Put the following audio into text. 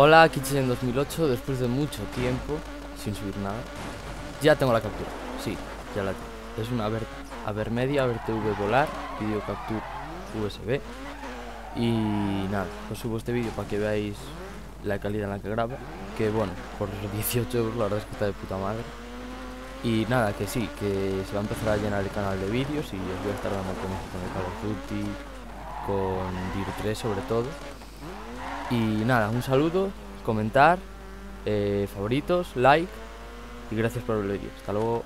Hola, aquí en 2008, después de mucho tiempo, sin subir nada. Ya tengo la captura, sí, ya la tengo. Es una Aver, Avermedia AverTV Volar, video capture USB. Y nada, os subo este vídeo para que veáis la calidad en la que graba. Que bueno, por 18 euros la verdad es que está de puta madre. Y nada, que sí, que se va a empezar a llenar el canal de vídeos y os voy a estar dando con, con el Call of Duty, con DIR 3 sobre todo. Y nada, un saludo, comentar, eh, favoritos, like y gracias por el vídeo. Hasta luego.